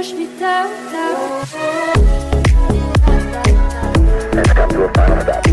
push me down, down. Let's come to a final.